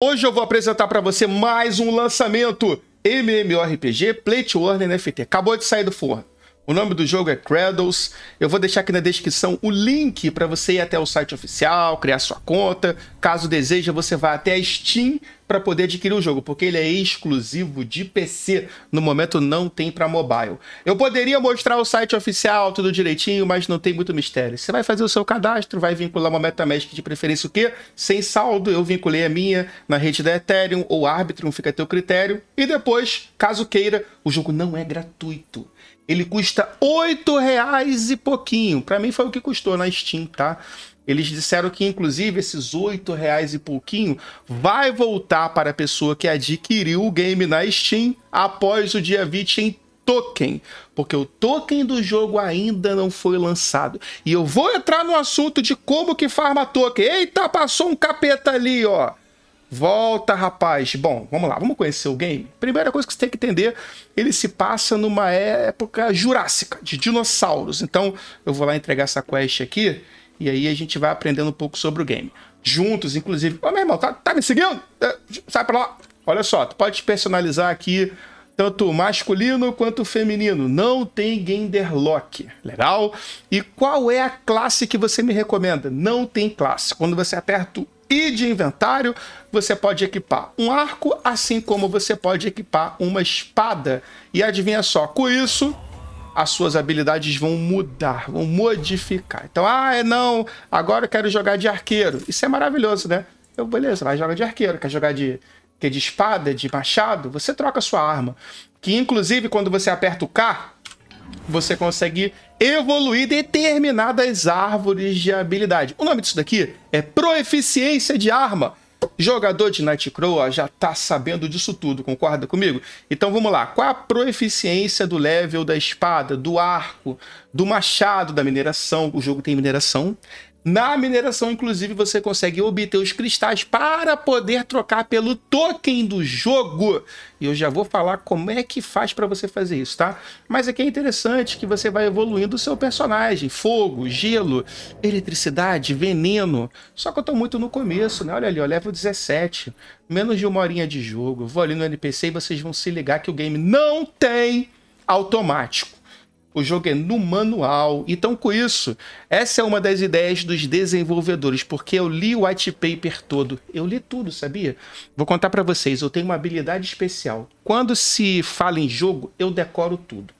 Hoje eu vou apresentar para você mais um lançamento MMORPG Play to Earn NFT. Acabou de sair do forno. O nome do jogo é Cradles. Eu vou deixar aqui na descrição o link para você ir até o site oficial, criar sua conta. Caso deseje, você vai até a Steam para poder adquirir o jogo, porque ele é exclusivo de PC. No momento não tem para mobile. Eu poderia mostrar o site oficial, tudo direitinho, mas não tem muito mistério. Você vai fazer o seu cadastro, vai vincular uma MetaMask de preferência o quê? Sem saldo, eu vinculei a minha na rede da Ethereum ou Arbitrum, fica a teu critério. E depois, caso queira, o jogo não é gratuito. Ele custa oito reais e pouquinho. Para mim foi o que custou na Steam, tá? Eles disseram que, inclusive, esses oito reais e pouquinho vai voltar para a pessoa que adquiriu o game na Steam após o dia 20 em token, porque o token do jogo ainda não foi lançado. E eu vou entrar no assunto de como que farma token. Eita, passou um capeta ali, ó. Volta, rapaz. Bom, vamos lá, vamos conhecer o game. Primeira coisa que você tem que entender, ele se passa numa época jurássica, de dinossauros. Então, eu vou lá entregar essa quest aqui e aí a gente vai aprendendo um pouco sobre o game. Juntos, inclusive. Ô, meu irmão, tá, tá me seguindo? É, sai pra lá. Olha só, tu pode personalizar aqui tanto masculino quanto feminino. Não tem genderlock. Legal? E qual é a classe que você me recomenda? Não tem classe. Quando você aperta e de inventário, você pode equipar um arco, assim como você pode equipar uma espada. E adivinha só, com isso, as suas habilidades vão mudar, vão modificar. Então, ah, é não, agora eu quero jogar de arqueiro. Isso é maravilhoso, né? Eu, beleza, vai jogar de arqueiro. Quer jogar de, quer de espada, de machado? Você troca a sua arma. Que, inclusive, quando você aperta o K, você consegue evoluir determinadas árvores de habilidade. O nome disso daqui é proeficiência de arma. Jogador de Nightcrow já tá sabendo disso tudo, concorda comigo? Então vamos lá, qual a proeficiência do level da espada, do arco, do machado, da mineração? O jogo tem mineração, na mineração, inclusive, você consegue obter os cristais para poder trocar pelo token do jogo. E eu já vou falar como é que faz para você fazer isso, tá? Mas aqui é interessante que você vai evoluindo o seu personagem. Fogo, gelo, eletricidade, veneno. Só que eu tô muito no começo, né? Olha ali, ó, level 17. Menos de uma horinha de jogo. Vou ali no NPC e vocês vão se ligar que o game não tem automático. O jogo é no manual. Então, com isso, essa é uma das ideias dos desenvolvedores, porque eu li o white paper todo. Eu li tudo, sabia? Vou contar para vocês, eu tenho uma habilidade especial. Quando se fala em jogo, eu decoro tudo.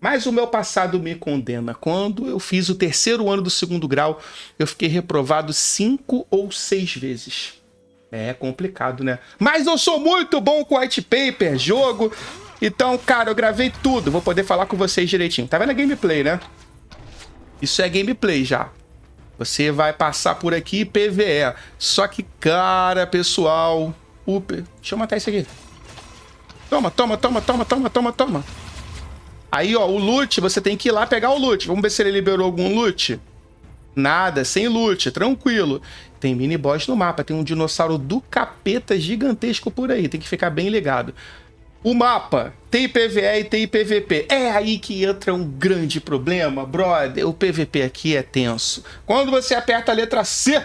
Mas o meu passado me condena. Quando eu fiz o terceiro ano do segundo grau, eu fiquei reprovado cinco ou seis vezes. É complicado, né? Mas eu sou muito bom com white paper, jogo. Então, cara, eu gravei tudo. Vou poder falar com vocês direitinho. Tá vendo a gameplay, né? Isso é gameplay já. Você vai passar por aqui PVE. Só que, cara, pessoal... Deixa eu matar isso aqui. Toma, toma, toma, toma, toma, toma, toma. Aí, ó, o loot, você tem que ir lá pegar o loot. Vamos ver se ele liberou algum loot. Nada, sem loot, tranquilo. Tem mini boss no mapa, tem um dinossauro do capeta gigantesco por aí, tem que ficar bem ligado. O mapa tem PVE e tem PVP. É aí que entra um grande problema, brother. O PVP aqui é tenso. Quando você aperta a letra C,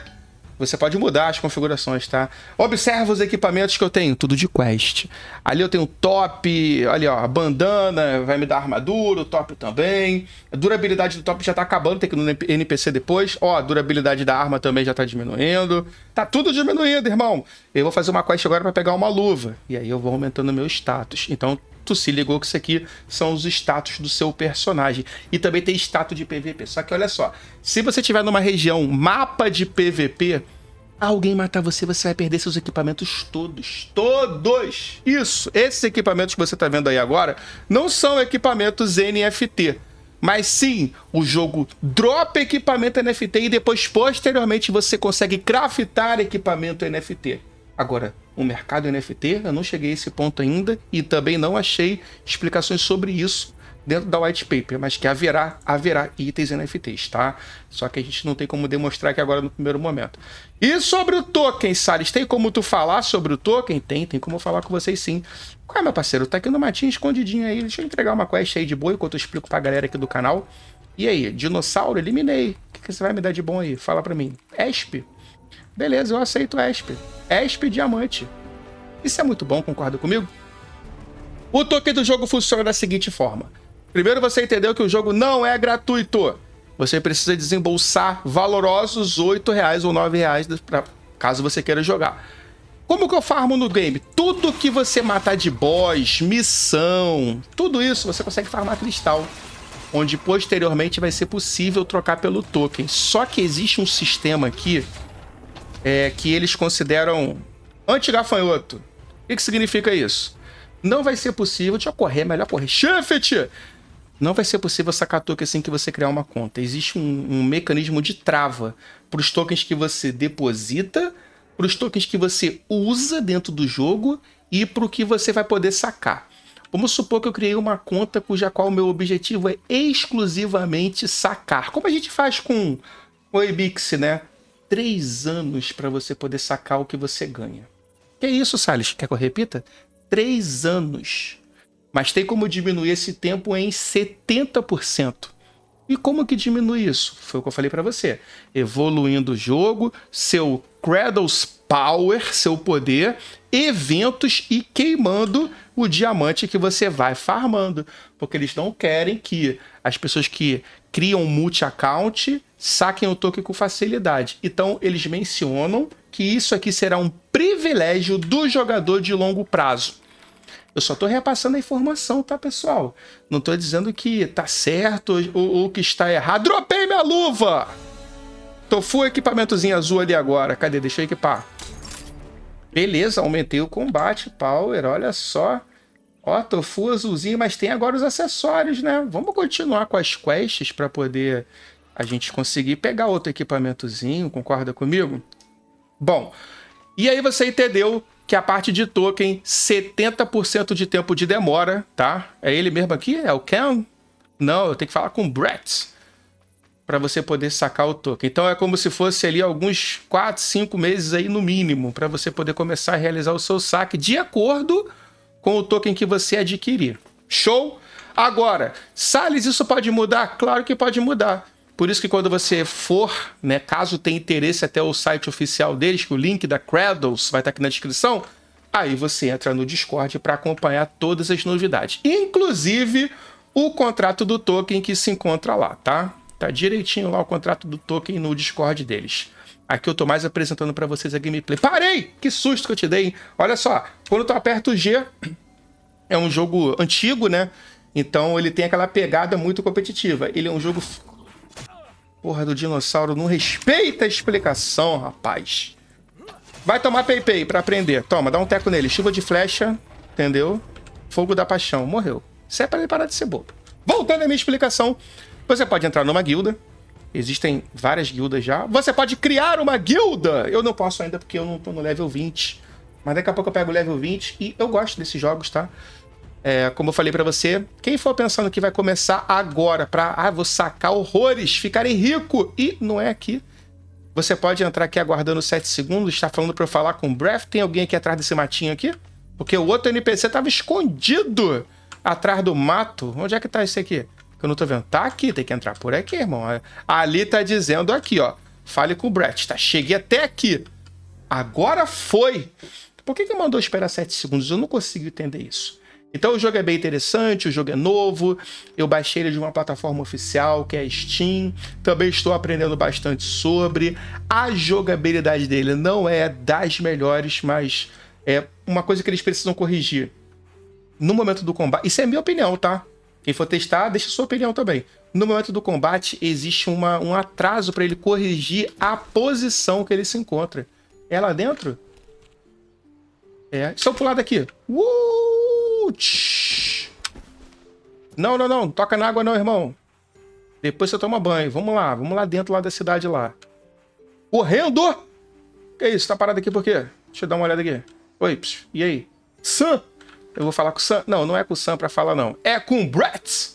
você pode mudar as configurações, tá? Observa os equipamentos que eu tenho, tudo de quest. Ali eu tenho top, olha ó, a bandana vai me dar armadura, o top também. A durabilidade do top já tá acabando, tem que ir no NPC depois. Ó, a durabilidade da arma também já tá diminuindo. Tá tudo diminuindo, irmão. Eu vou fazer uma quest agora para pegar uma luva. E aí eu vou aumentando meu status. Então, tu se ligou que isso aqui são os status do seu personagem. E também tem status de PVP. Só que olha só, se você tiver numa região mapa de PVP, alguém matar você, você vai perder seus equipamentos todos. Todos! Isso! Esses equipamentos que você está vendo aí agora não são equipamentos NFT. Mas sim, o jogo dropa equipamento NFT e depois, posteriormente, você consegue craftar equipamento NFT. Agora, o mercado NFT, eu não cheguei a esse ponto ainda e também não achei explicações sobre isso dentro da white paper, mas que haverá, haverá itens NFTs, tá? Só que a gente não tem como demonstrar aqui agora no primeiro momento. E sobre o token, Salles, tem como tu falar sobre o token? Tem, tem como falar com vocês sim. Qual é, meu parceiro? Tá aqui no matinho escondidinho aí. Deixa eu entregar uma quest aí de boa enquanto eu explico pra galera aqui do canal. E aí, dinossauro, eliminei. O que, que você vai me dar de bom aí? Fala pra mim. ESP? Beleza, eu aceito ESP. ESP diamante. Isso é muito bom, concorda comigo? O token do jogo funciona da seguinte forma. Primeiro você entendeu que o jogo não é gratuito. Você precisa desembolsar valorosos R$ reais ou R$ reais pra, caso você queira jogar. Como que eu farmo no game? Tudo que você matar de boss, missão, tudo isso você consegue farmar cristal. Onde posteriormente vai ser possível trocar pelo token. Só que existe um sistema aqui é, que eles consideram anti-gafanhoto. O que, que significa isso? Não vai ser possível. Deixa eu correr, melhor correr. Shift! Não vai ser possível sacar token assim que você criar uma conta. Existe um, um mecanismo de trava para os tokens que você deposita, para os tokens que você usa dentro do jogo e para o que você vai poder sacar. Vamos supor que eu criei uma conta cuja qual o meu objetivo é exclusivamente sacar. Como a gente faz com o Ebix, né? Três anos para você poder sacar o que você ganha. Que isso, Salles? Quer que eu repita? Três anos mas tem como diminuir esse tempo em 70%. E como que diminui isso? Foi o que eu falei para você. Evoluindo o jogo, seu Cradle's Power, seu poder, eventos e queimando o diamante que você vai farmando. Porque eles não querem que as pessoas que criam multi-account saquem o token com facilidade. Então, eles mencionam que isso aqui será um privilégio do jogador de longo prazo. Eu só estou repassando a informação, tá, pessoal? Não estou dizendo que tá certo ou, ou, que está errado. Dropei minha luva! Tofu equipamentozinho azul ali agora. Cadê? Deixa eu equipar. Beleza, aumentei o combate power, olha só. Ó, tofu azulzinho, mas tem agora os acessórios, né? Vamos continuar com as quests para poder a gente conseguir pegar outro equipamentozinho, concorda comigo? Bom, e aí você entendeu que a parte de token, 70% de tempo de demora, tá? É ele mesmo aqui? É o Ken? Não, eu tenho que falar com o Brett para você poder sacar o token. Então é como se fosse ali alguns 4, 5 meses aí no mínimo para você poder começar a realizar o seu saque de acordo com o token que você adquirir. Show? Agora, Salles, isso pode mudar? Claro que pode mudar. Por isso que quando você for, né, caso tenha interesse até o site oficial deles, que o link da Cradles vai estar aqui na descrição, aí você entra no Discord para acompanhar todas as novidades, inclusive o contrato do token que se encontra lá, tá? Tá direitinho lá o contrato do token no Discord deles. Aqui eu tô mais apresentando para vocês a gameplay. Parei! Que susto que eu te dei, hein? Olha só, quando tu aperta o G, é um jogo antigo, né? Então ele tem aquela pegada muito competitiva. Ele é um jogo Porra do dinossauro não respeita a explicação, rapaz. Vai tomar Pei pra aprender. Toma, dá um teco nele. Chuva de flecha, entendeu? Fogo da paixão. Morreu. Isso é pra ele parar de ser bobo. Voltando à minha explicação, você pode entrar numa guilda. Existem várias guildas já. Você pode criar uma guilda. Eu não posso ainda porque eu não tô no level 20. Mas daqui a pouco eu pego o level 20 e eu gosto desses jogos, tá? É, como eu falei para você, quem for pensando que vai começar agora para ah, vou sacar horrores, ficarem rico e não é aqui. Você pode entrar aqui aguardando 7 segundos, está falando para eu falar com o Breath. Tem alguém aqui atrás desse matinho aqui? Porque o outro NPC tava escondido atrás do mato. Onde é que tá esse aqui? Que eu não tô vendo. Tá aqui, tem que entrar por aqui, irmão. Ali tá dizendo aqui, ó. Fale com o Brett, tá? Cheguei até aqui. Agora foi. Por que, que mandou esperar 7 segundos? Eu não consigo entender isso. Então o jogo é bem interessante, o jogo é novo. Eu baixei ele de uma plataforma oficial que é a Steam. Também estou aprendendo bastante sobre. A jogabilidade dele não é das melhores, mas é uma coisa que eles precisam corrigir. No momento do combate, isso é minha opinião, tá? Quem for testar, deixa sua opinião também. No momento do combate, existe uma, um atraso para ele corrigir a posição que ele se encontra. É lá dentro? É. Se eu pular daqui. Uh! Não, não, não. Toca na água não, irmão. Depois você toma banho. Vamos lá. Vamos lá dentro lá da cidade lá. Correndo! Que isso? Tá parado aqui por quê? Deixa eu dar uma olhada aqui. Oi, e aí? Sam? Eu vou falar com o Sam. Não, não é com o Sam pra falar, não. É com o Brett.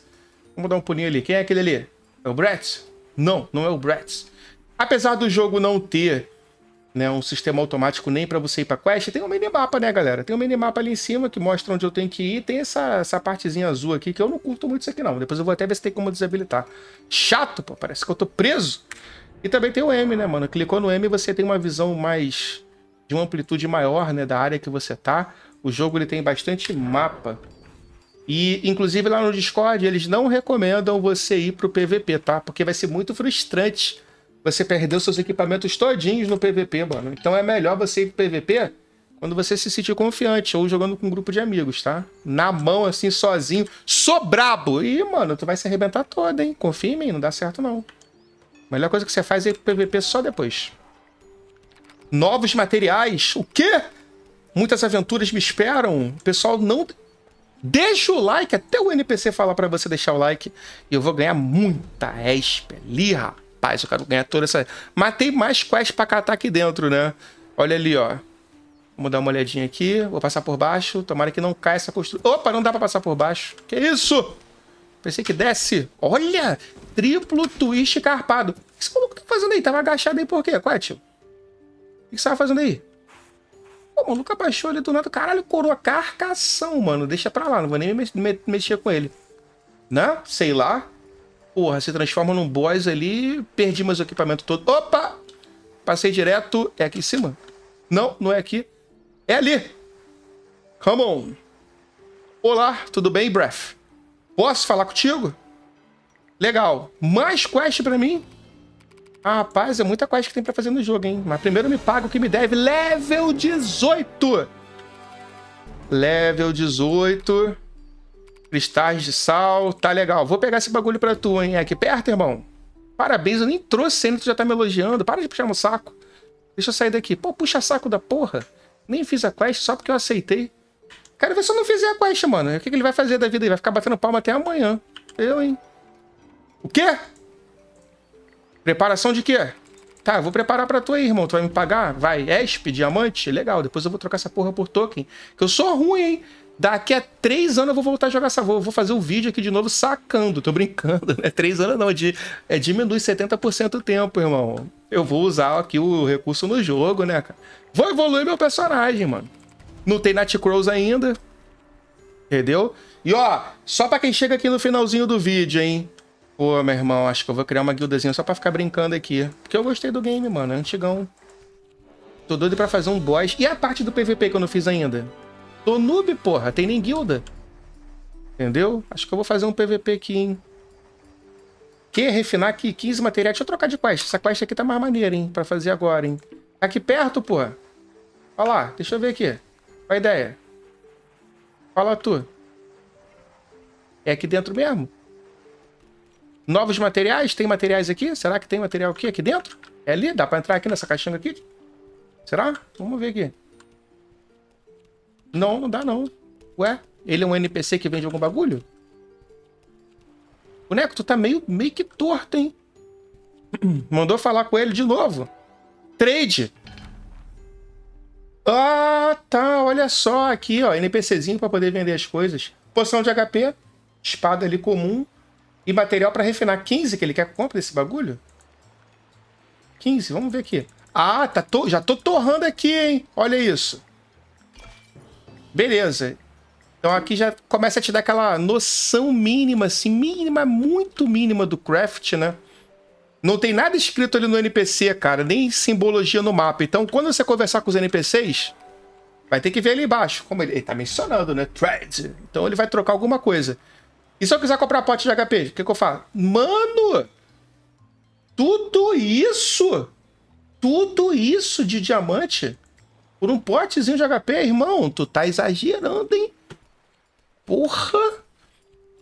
Vamos dar um pulinho ali. Quem é aquele ali? É o Brett? Não, não é o Brett. Apesar do jogo não ter né, um sistema automático nem para você ir para quest, tem um minimapa, né, galera? Tem um minimapa ali em cima que mostra onde eu tenho que ir. Tem essa, essa partezinha azul aqui que eu não curto muito isso aqui, não. Depois eu vou até ver se tem como desabilitar. Chato, pô, parece que eu tô preso. E também tem o M, né, mano? Clicou no M você tem uma visão mais... De uma amplitude maior, né? Da área que você tá. O jogo ele tem bastante mapa. E, inclusive, lá no Discord, eles não recomendam você ir pro PVP, tá? Porque vai ser muito frustrante você perder os seus equipamentos todinhos no PVP, mano. Então é melhor você ir pro PVP quando você se sentir confiante ou jogando com um grupo de amigos, tá? Na mão, assim, sozinho. Sou brabo! E, mano, tu vai se arrebentar todo, hein? Confia em mim, não dá certo, não. A melhor coisa que você faz é ir pro PVP só depois. Novos materiais. O quê? Muitas aventuras me esperam. O pessoal não... Deixa o like, até o NPC falar para você deixar o like. E eu vou ganhar muita ESP ali, rapaz. Eu quero ganhar toda essa... Matei mais quest pra catar aqui dentro, né? Olha ali, ó. Vamos dar uma olhadinha aqui. Vou passar por baixo. Tomara que não caia essa construção. Opa, não dá pra passar por baixo. Que isso? Pensei que desce. Olha! Triplo twist carpado. O que esse maluco tá fazendo aí? Tava agachado aí por quê? Qual é, tio? O que você tava fazendo aí? Pô, o maluco abaixou ali do nada. Caralho, coroa carcação, mano. Deixa pra lá. Não vou nem me mexer com ele. Né? Sei lá. Porra, se transforma num boss ali. Perdi meus equipamentos todos. Opa! Passei direto. É aqui em cima? Não, não é aqui. É ali. Come on. Olá, tudo bem, Breath? Posso falar contigo? Legal. Mais quest pra mim? Ah, rapaz, é muita quest que tem pra fazer no jogo, hein? Mas primeiro me paga o que me deve. Level 18! Level 18. Cristais de sal. Tá legal. Vou pegar esse bagulho pra tu, hein? É aqui perto, irmão? Parabéns, eu nem trouxe ainda, tu já tá me elogiando. Para de puxar meu saco. Deixa eu sair daqui. Pô, puxa saco da porra. Nem fiz a quest só porque eu aceitei. Quero ver se eu não fizer a quest, mano. O que, que ele vai fazer da vida aí? Vai ficar batendo palma até amanhã. Eu, hein? O quê? Preparação de quê? Tá, vou preparar pra tu aí, irmão. Tu vai me pagar? Vai, ESP, diamante? Legal, depois eu vou trocar essa porra por token. Que eu sou ruim, hein? Daqui a três anos eu vou voltar a jogar essa. Vou, vou fazer o um vídeo aqui de novo sacando. Tô brincando, né? Três anos não, é, de, é diminui 70% o tempo, irmão. Eu vou usar aqui o recurso no jogo, né, cara? Vou evoluir meu personagem, mano. Não tem Nat Crows ainda. Entendeu? E ó, só pra quem chega aqui no finalzinho do vídeo, hein? Pô, meu irmão, acho que eu vou criar uma guildazinha só pra ficar brincando aqui. Porque eu gostei do game, mano. É antigão. Tô doido pra fazer um boss. E a parte do PVP que eu não fiz ainda? Tô noob, porra. Tem nem guilda. Entendeu? Acho que eu vou fazer um PVP aqui, hein? Que refinar aqui 15 materiais. Deixa eu trocar de quest. Essa quest aqui tá mais maneira, hein? Pra fazer agora, hein? Tá aqui perto, porra. Olha lá. Deixa eu ver aqui. Qual a ideia? Fala tu. É aqui dentro mesmo? Novos materiais? Tem materiais aqui? Será que tem material aqui, aqui dentro? É ali? Dá pra entrar aqui nessa caixinha aqui? Será? Vamos ver aqui. Não, não dá não. Ué? Ele é um NPC que vende algum bagulho? Boneco, tu tá meio, meio que torto, hein? Mandou falar com ele de novo. Trade. Ah, tá. Olha só aqui, ó. NPCzinho pra poder vender as coisas. Poção de HP. Espada ali comum. E material para refinar 15 que ele quer que compre desse bagulho? 15, vamos ver aqui. Ah, tá to... já tô torrando aqui, hein? Olha isso. Beleza. Então aqui já começa a te dar aquela noção mínima, assim, mínima, muito mínima do craft, né? Não tem nada escrito ali no NPC, cara, nem simbologia no mapa. Então, quando você conversar com os NPCs, vai ter que ver ali embaixo. Como ele, ele tá mencionando, né? Thread. Então ele vai trocar alguma coisa. E se eu quiser comprar pote de HP, o que, que eu faço? Mano! Tudo isso! Tudo isso de diamante por um potezinho de HP, irmão, tu tá exagerando, hein? Porra!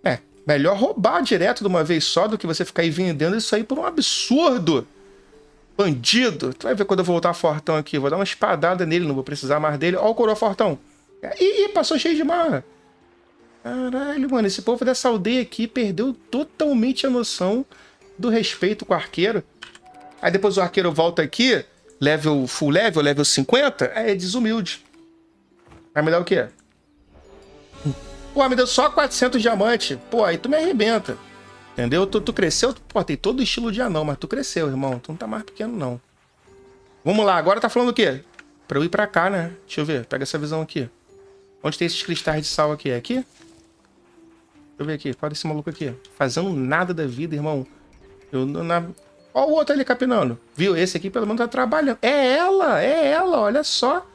É, melhor roubar direto de uma vez só do que você ficar aí vendendo isso aí por um absurdo. Bandido. Tu vai ver quando eu voltar fortão aqui. Vou dar uma espadada nele, não vou precisar mais dele. Ó o coroa fortão. Ih, passou cheio de marra. Caralho, mano, esse povo dessa aldeia aqui perdeu totalmente a noção do respeito com o arqueiro. Aí depois o arqueiro volta aqui, level full level, level 50, é desumilde. Vai me dar o quê? Pô, me deu só 400 diamantes. Pô, aí tu me arrebenta. Entendeu? Tu, tu cresceu, pô, tem todo estilo de anão, mas tu cresceu, irmão. Tu não tá mais pequeno, não. Vamos lá, agora tá falando o quê? Pra eu ir pra cá, né? Deixa eu ver, pega essa visão aqui. Onde tem esses cristais de sal aqui? É aqui? Deixa eu ver aqui. É esse maluco aqui? Fazendo nada da vida, irmão. Eu, na, Olha o outro ali capinando. Viu? Esse aqui pelo menos tá trabalhando. É ela, é ela, olha só.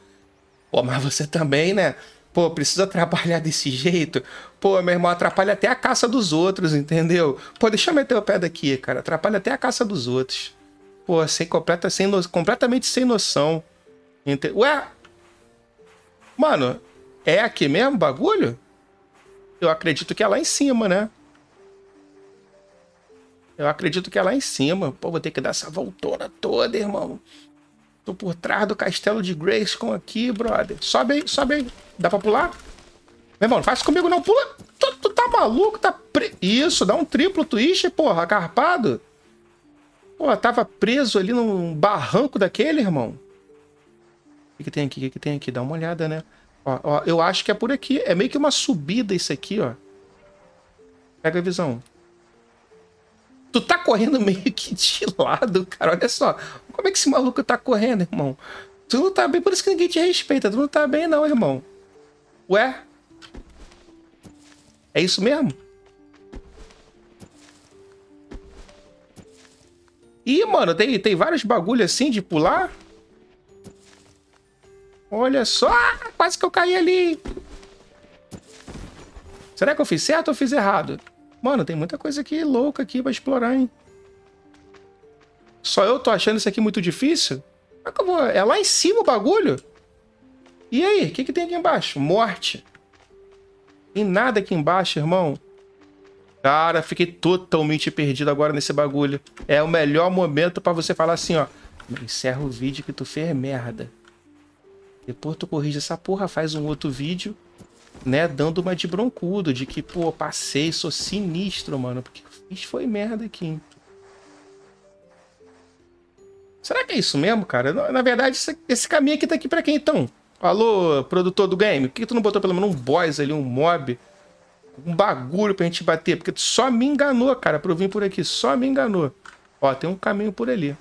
Pô, mas você também, né? Pô, precisa trabalhar desse jeito. Pô, meu irmão, atrapalha até a caça dos outros, entendeu? Pô, deixa eu meter o pé daqui, cara. Atrapalha até a caça dos outros. Pô, sem completa, sem no... completamente sem noção. Ente... Ué? Mano, é aqui mesmo o bagulho? Eu acredito que é lá em cima, né? Eu acredito que é lá em cima. Pô, vou ter que dar essa voltona toda, irmão. Tô por trás do castelo de Grayskull aqui, brother. Sobe aí, sobe aí. Dá pra pular? Meu irmão, não faz comigo não. Pula. Tu, tu tá maluco? Tá pre... Isso, dá um triplo twist, porra. Agarpado. Pô, tava preso ali num barranco daquele, irmão. O que, que tem aqui? O que, que tem aqui? Dá uma olhada, né? Ó, ó, eu acho que é por aqui. É meio que uma subida isso aqui, ó. Pega a visão. Tu tá correndo meio que de lado, cara. Olha só. Como é que esse maluco tá correndo, irmão? Tu não tá bem, por isso que ninguém te respeita. Tu não tá bem, não, irmão. Ué? É isso mesmo? Ih, mano, tem, tem vários bagulho assim de pular. Olha só, quase que eu caí ali. Será que eu fiz certo ou fiz errado? Mano, tem muita coisa aqui louca aqui pra explorar, hein? Só eu tô achando isso aqui muito difícil? É lá em cima o bagulho? E aí, o que, que tem aqui embaixo? Morte. Tem nada aqui embaixo, irmão. Cara, fiquei totalmente perdido agora nesse bagulho. É o melhor momento para você falar assim, ó. Encerra o vídeo que tu fez merda. Depois tu corrige essa porra, faz um outro vídeo né, dando uma de broncudo, de que, pô, passei, sou sinistro, mano, porque fiz foi merda aqui. Será que é isso mesmo, cara? Na verdade, esse caminho aqui tá aqui pra quem, então? Alô, produtor do game, por que tu não botou pelo menos um boss ali, um mob? Um bagulho pra gente bater? Porque tu só me enganou, cara, pra eu vir por aqui. Só me enganou. Ó, tem um caminho por ali.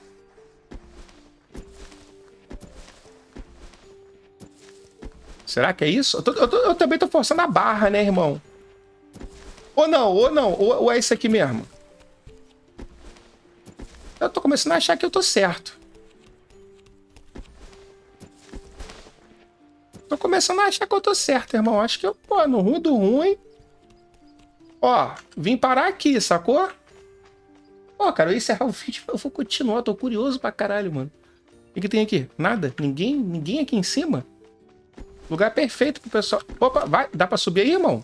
Será que é isso? Eu, tô, eu, tô, eu, também tô forçando a barra, né, irmão? Ou não, ou não, ou, ou é isso aqui mesmo? Eu tô começando a achar que eu tô certo. Tô começando a achar que eu tô certo, irmão. Acho que eu, pô, no ruim do ruim. Ó, vim parar aqui, sacou? Ó, cara, eu encerrar o vídeo, eu vou continuar. Tô curioso pra caralho, mano. O que, que tem aqui? Nada? Ninguém? Ninguém aqui em cima? Lugar perfeito pro pessoal. Opa, vai. Dá pra subir aí, irmão?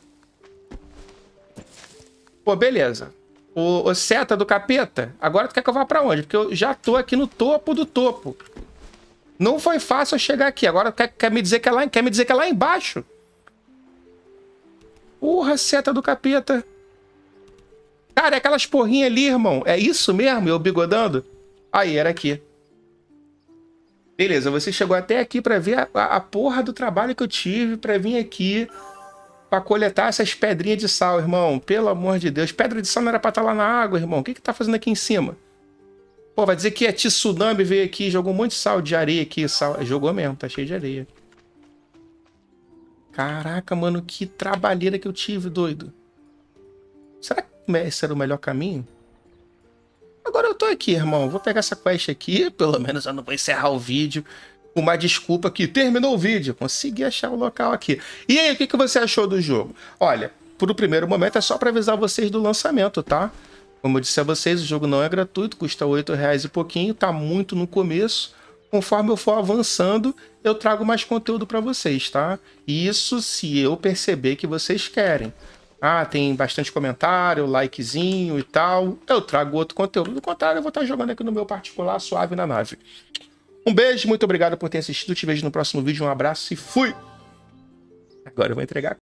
Pô, beleza. O, o seta do capeta. Agora tu quer que eu vá pra onde? Porque eu já tô aqui no topo do topo. Não foi fácil eu chegar aqui. Agora quer, quer, me dizer que é lá, quer me dizer que é lá embaixo? Porra, seta do capeta. Cara, é aquelas porrinhas ali, irmão. É isso mesmo? Eu bigodando? Aí, era aqui. Beleza, você chegou até aqui para ver a, a, porra do trabalho que eu tive para vir aqui para coletar essas pedrinhas de sal, irmão. Pelo amor de Deus. Pedra de sal não era pra estar tá lá na água, irmão. O que que tá fazendo aqui em cima? Pô, vai dizer que é tsunami veio aqui, jogou um monte de sal de areia aqui. Sal... Jogou mesmo, tá cheio de areia. Caraca, mano, que trabalheira que eu tive, doido. Será que esse era o melhor caminho? Agora eu tô aqui, irmão. Vou pegar essa quest aqui. Pelo menos eu não vou encerrar o vídeo uma desculpa que terminou o vídeo. Consegui achar o local aqui. E aí, o que, que você achou do jogo? Olha, por o primeiro momento é só para avisar vocês do lançamento, tá? Como eu disse a vocês, o jogo não é gratuito, custa R$ reais e pouquinho, tá muito no começo. Conforme eu for avançando, eu trago mais conteúdo para vocês, tá? Isso se eu perceber que vocês querem. Ah, tem bastante comentário, likezinho e tal. Eu trago outro conteúdo. Do contrário, eu vou estar jogando aqui no meu particular, suave na nave. Um beijo, muito obrigado por ter assistido. Te vejo no próximo vídeo. Um abraço e fui! Agora eu vou entregar.